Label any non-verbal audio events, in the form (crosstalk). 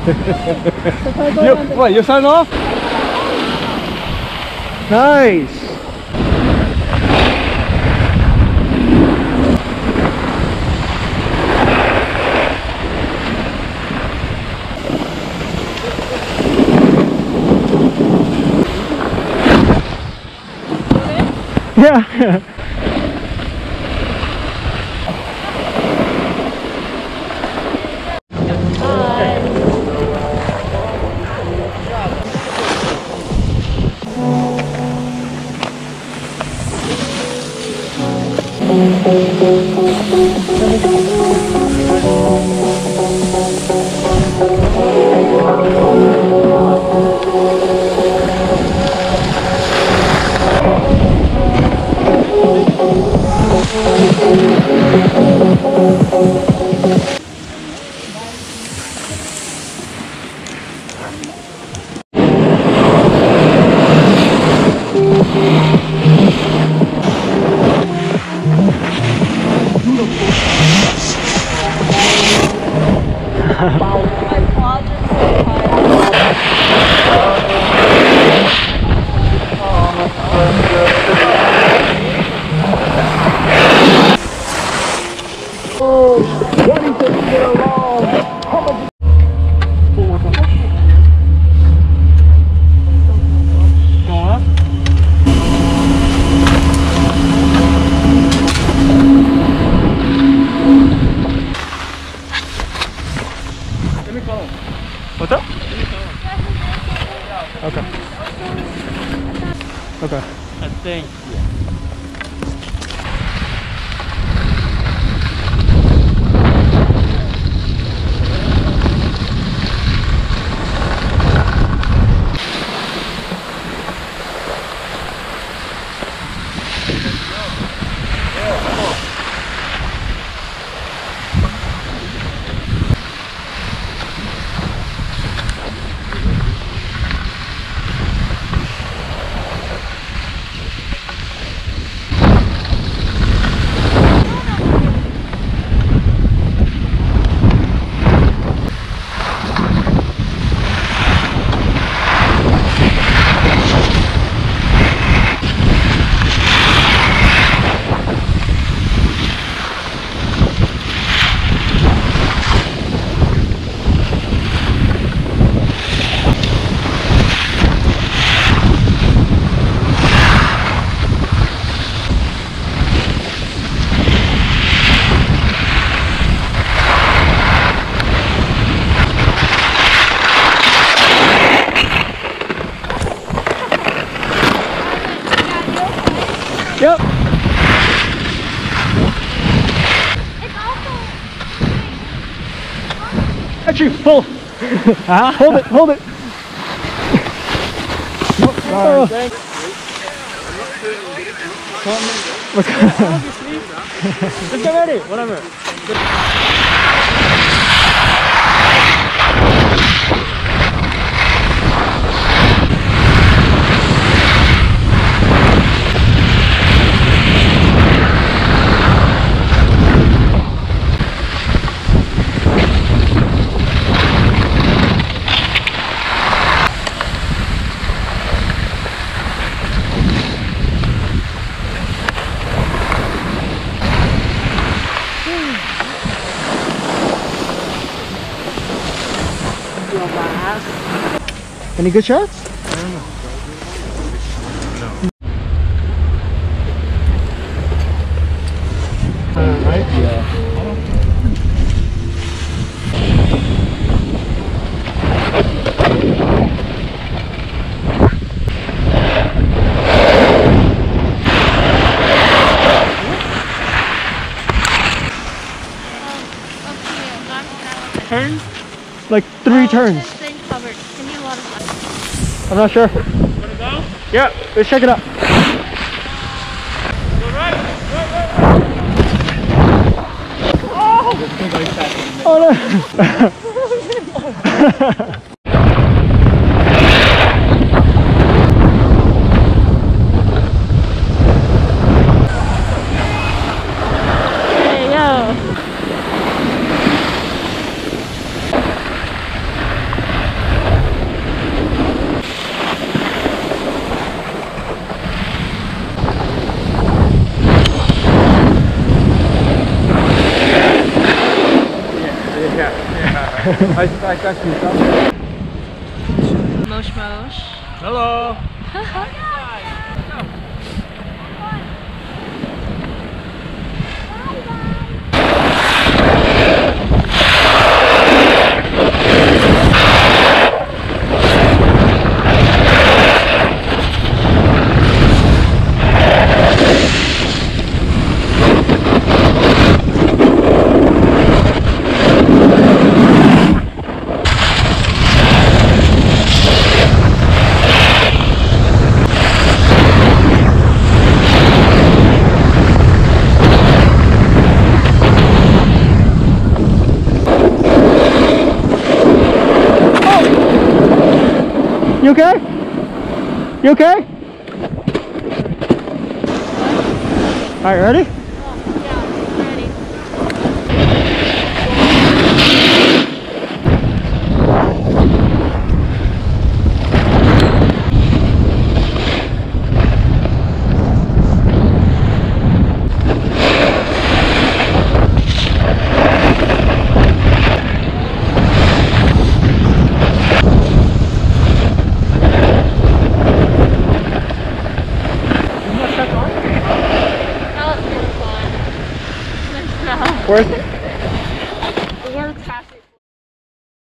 (laughs) you, what, you sign off? Nice. (laughs) Yeah. (laughs) Thank you. (laughs) My quads Okay. I think. Yep. Actually, full. Huh? Hold it, hold it. Oh. Just get ready. Whatever. (laughs) Any good shots? Turn? Like three turns. This thing covered. Give me a lot of I'm not sure. Wanna go? Yeah, let's check it out. Go right. Right, right. Oh (laughs) Vai I tá, tá aqui, tá? you. Mosh Mosh. Hello. (laughs) You okay? You okay? Alright, ready? Worth it?